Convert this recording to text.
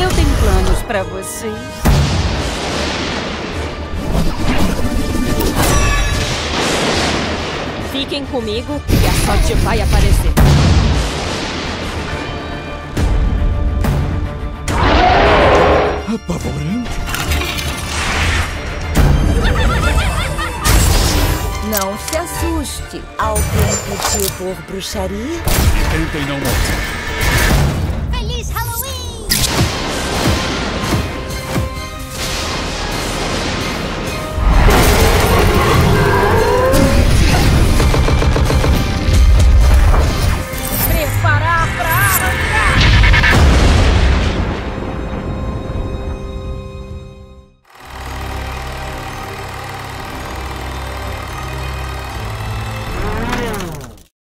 Eu tenho planos para vocês. Fiquem comigo e a sorte vai aparecer. Apavorante. Não se assuste. Alguém pediu por bruxaria? Tentem não morrer.